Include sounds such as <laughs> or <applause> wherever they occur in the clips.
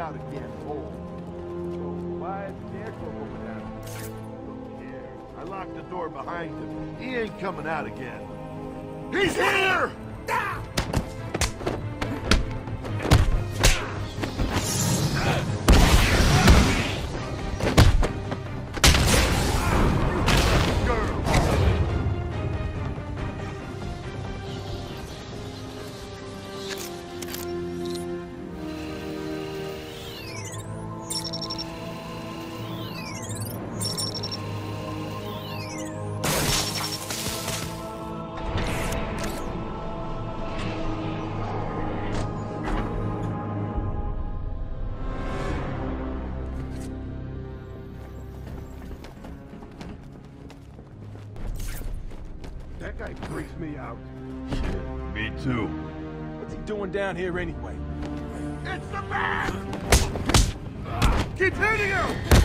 out again whole. So why is the echo going out? Don't care. I locked the door behind him. He ain't coming out again. He's here! Too. What's he doing down here anyway? It's the man! Keep hitting him!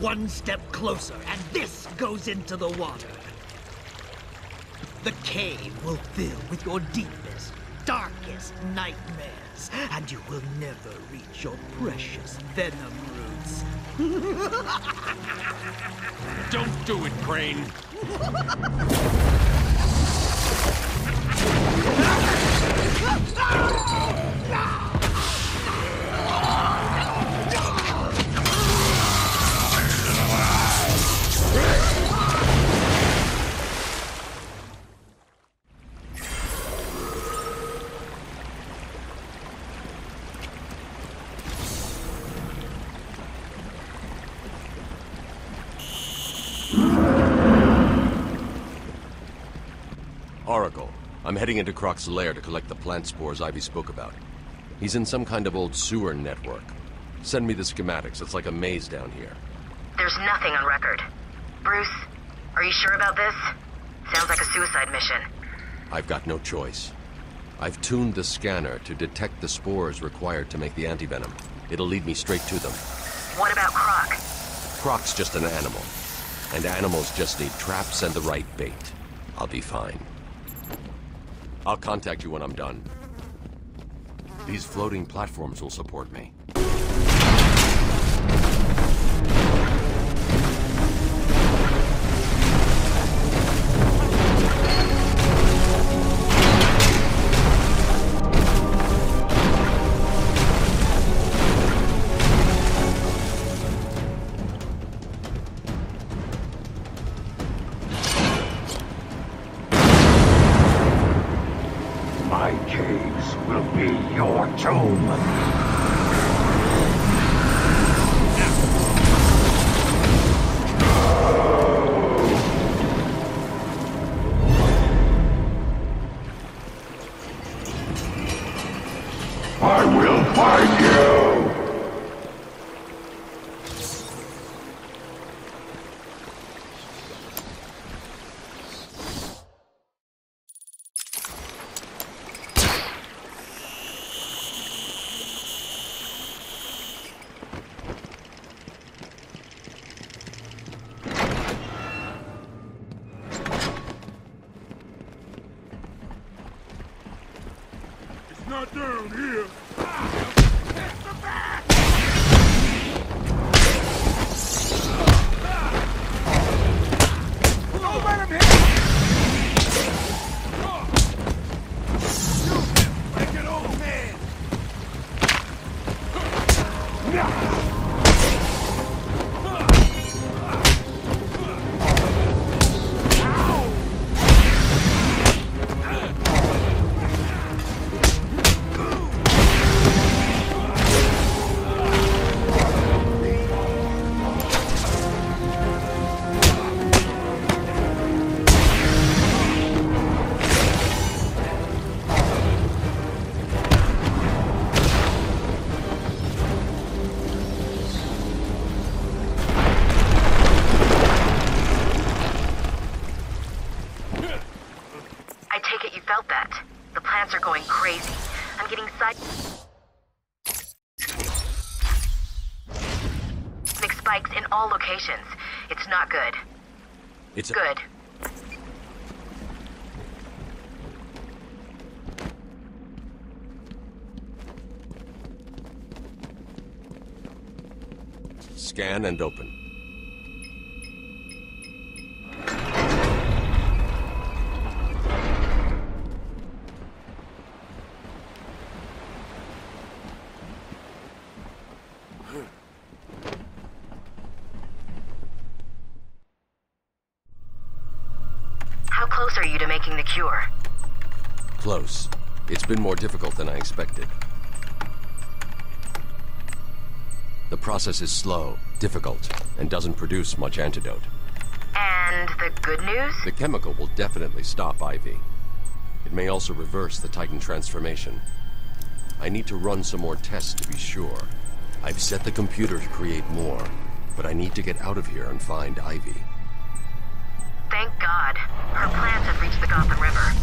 One step closer, and this goes into the water. The cave will fill with your deepest, darkest nightmares, and you will never reach your precious venom roots. <laughs> Don't do it, Crane. Oracle, <laughs> I'm heading into Croc's lair to collect the plant spores Ivy spoke about. He's in some kind of old sewer network. Send me the schematics. It's like a maze down here. There's nothing on record. Bruce, are you sure about this? Sounds like a suicide mission. I've got no choice. I've tuned the scanner to detect the spores required to make the antivenom. It'll lead me straight to them. What about Croc? Croc's just an animal. And animals just need traps and the right bait. I'll be fine. I'll contact you when I'm done. These floating platforms will support me. Not down here. Locations. It's not good. It's Good. Scan and open. How close are you to making the cure? Close. It's been more difficult than I expected. The process is slow, difficult, and doesn't produce much antidote. And the good news? The chemical will definitely stop Ivy. It may also reverse the Titan transformation. I need to run some more tests to be sure. I've set the computer to create more, but I need to get out of here and find Ivy. Thank God. Her plants have reached the Gotham River.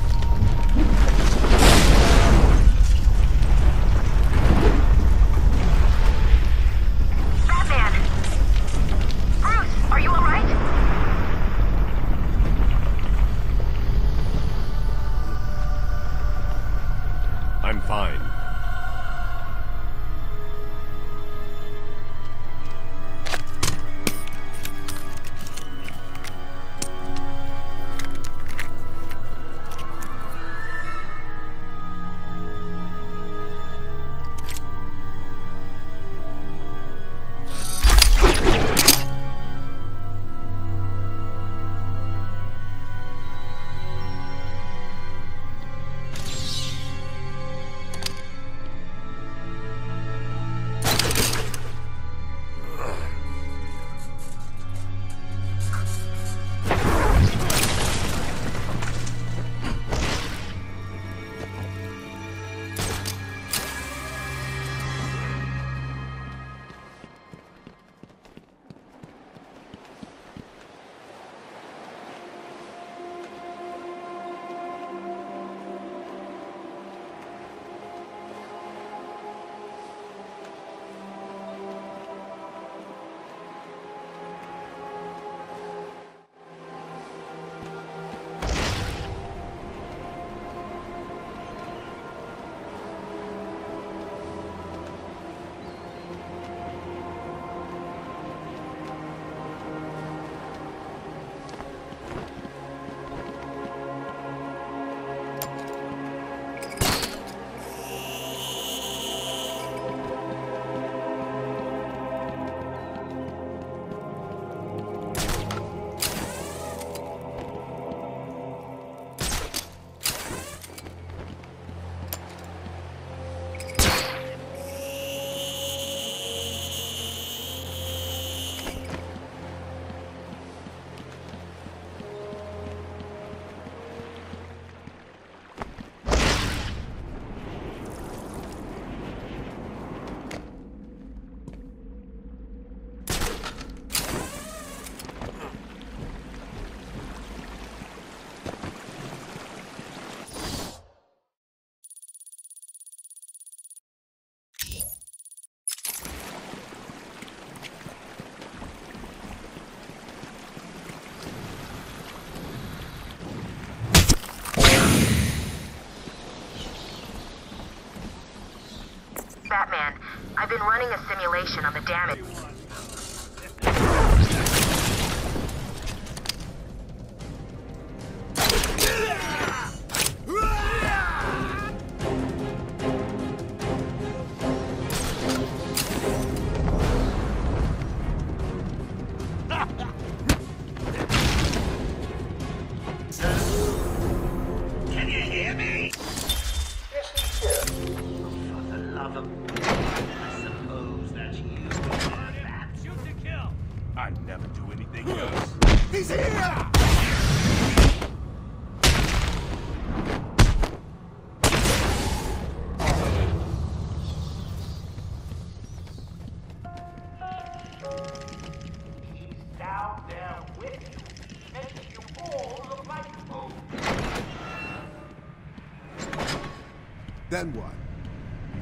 Running a simulation on the damage.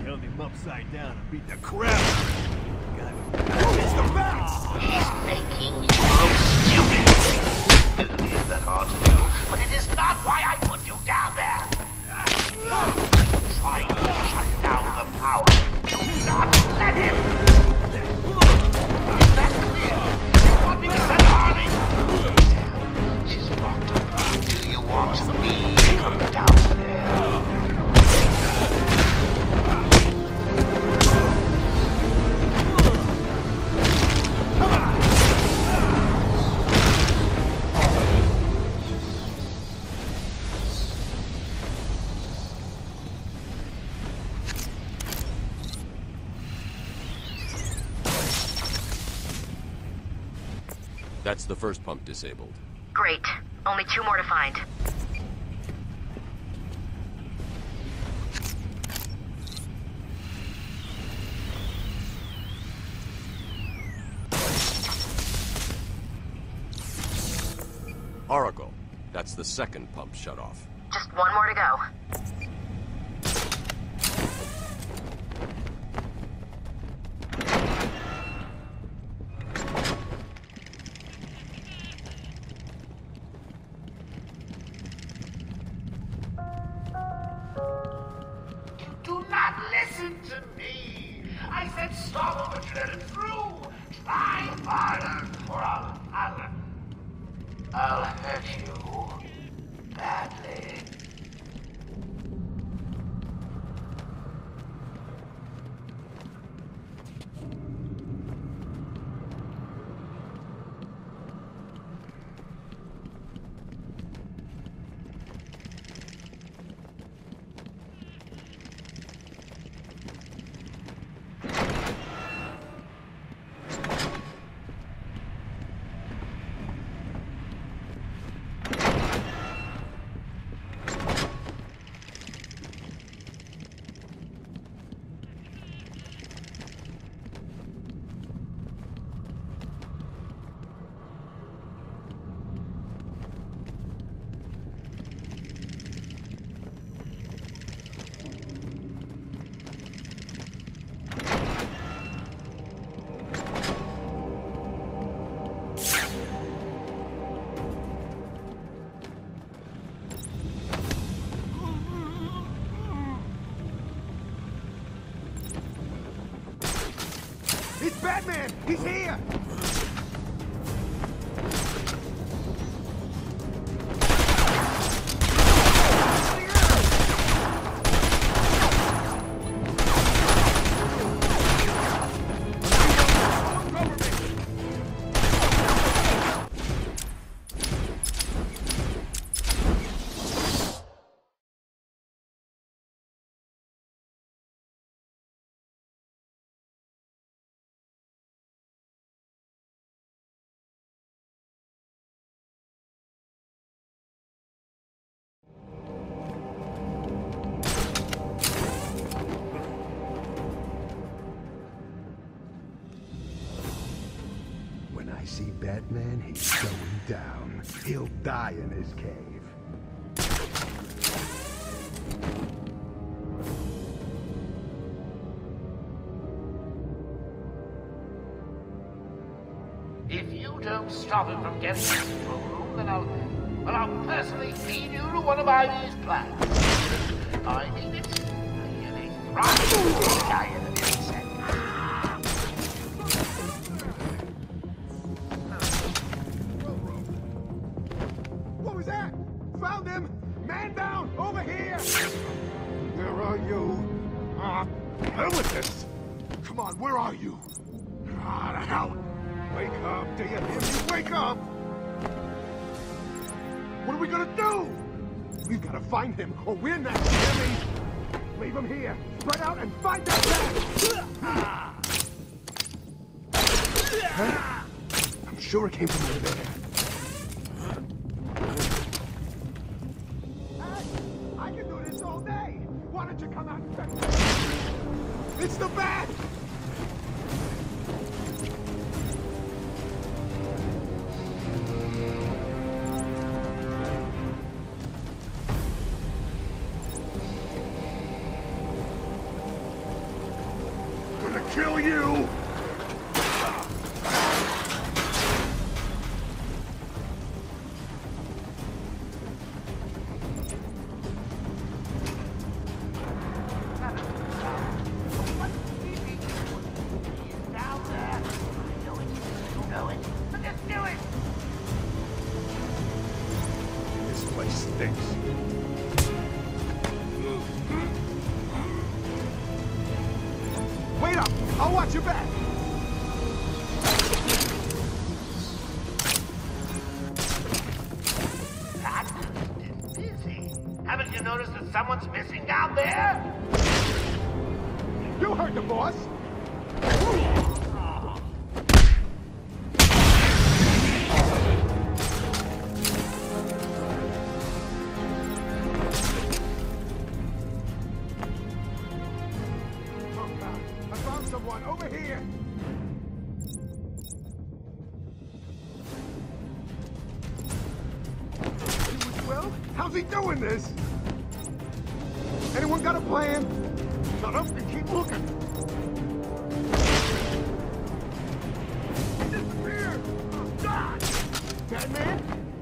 Held him upside down and beat the crap out of him. Got him. The bats! making you oh, look stupid. It is that hard to do, but it is not why I put you down there. Trying to shut down the power. Do not let him. Is that clear? You want me to send army? She's locked up. Do you want me to come down That's the first pump disabled. Great. Only two more to find. Oracle. That's the second pump shut off. Just one more to go. I see Batman, he's going down. He'll die in his cave. If you don't stop him from getting into the room, then I'll, well, I'll personally feed you to one of Ivy's plants. I mean it. I really thrive on Hell with this! Come on, where are you? Ah, the hell! Wake up, do you hear me? Wake up! What are we gonna do? We've gotta find him, or we're next, hear? Leave him here. Spread out and find that bag! Huh? I'm sure it came from over there. Come out and fetch it? It's the bat! I'll watch your back! That is busy. Haven't you noticed that someone's missing down there? You heard the boss! This? Anyone got a plan? Shut up and keep looking. He disappeared! Oh, God! Dead man?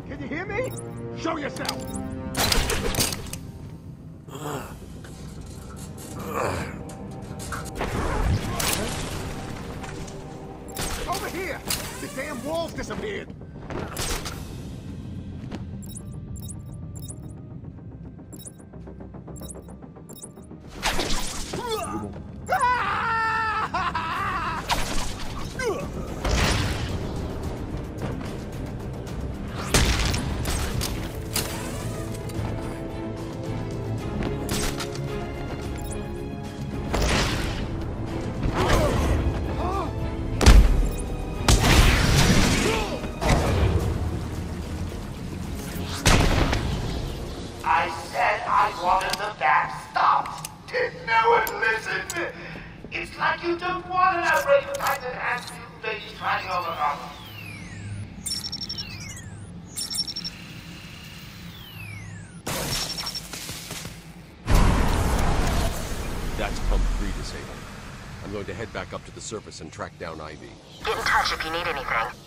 Can you hear me? Show yourself! Surface and track down Ivy. Get in touch if you need anything.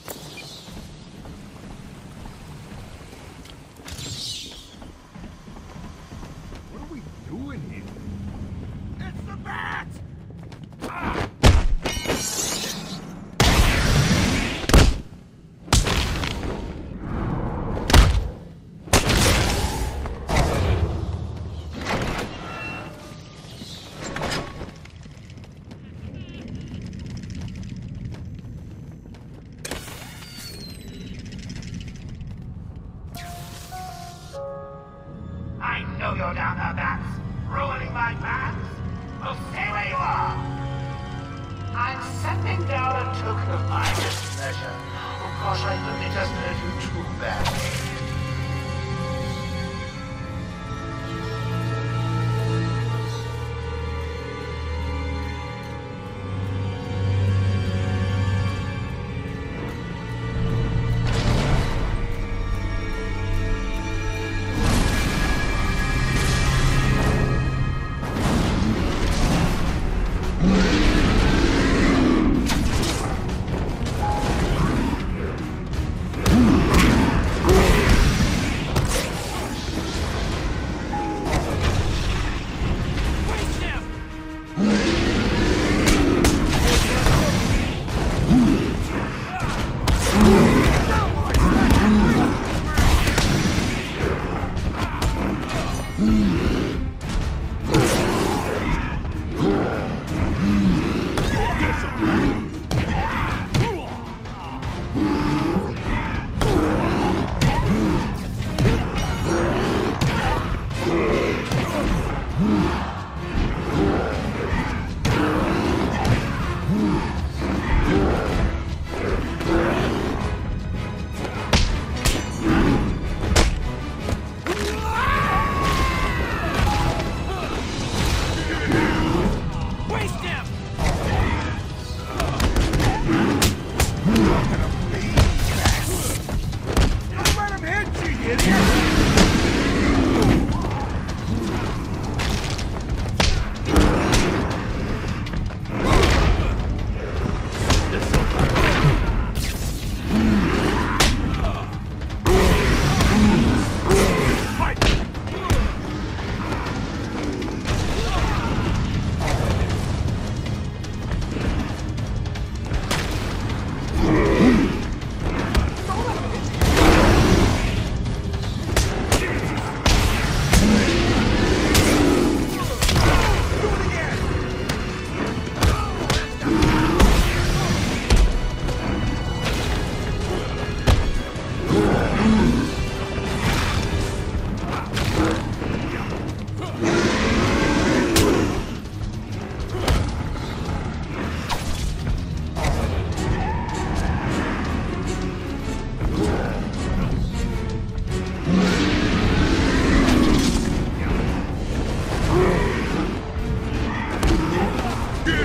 Hmm. <gasps> <gasps>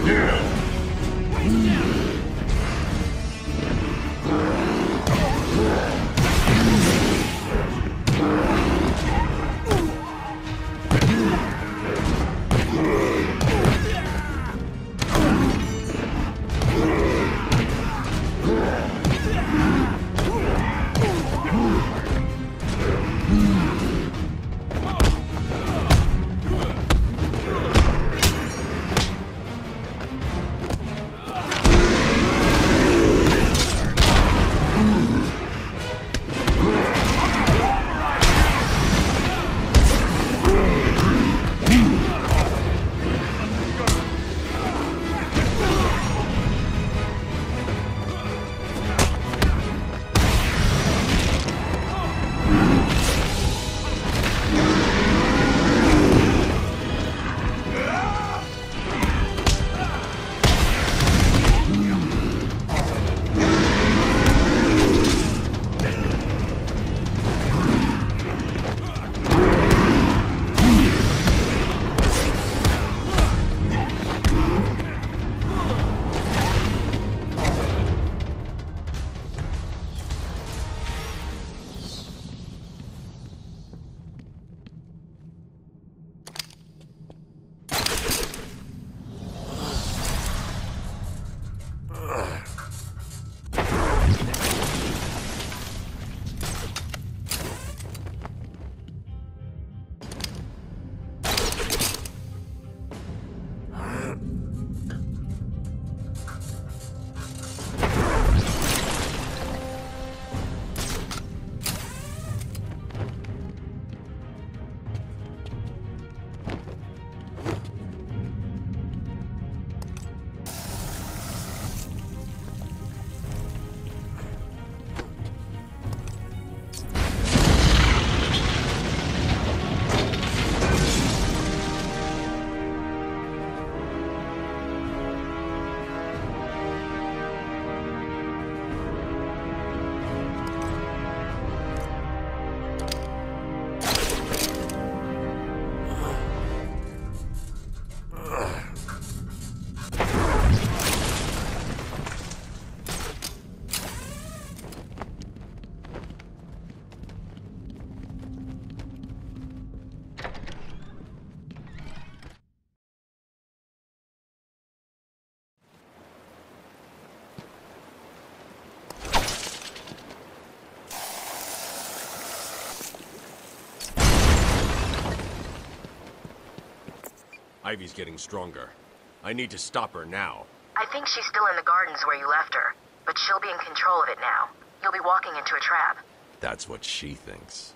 Here. Ivy's getting stronger. I need to stop her now. I think she's still in the gardens where you left her, but she'll be in control of it now. You'll be walking into a trap. That's what she thinks.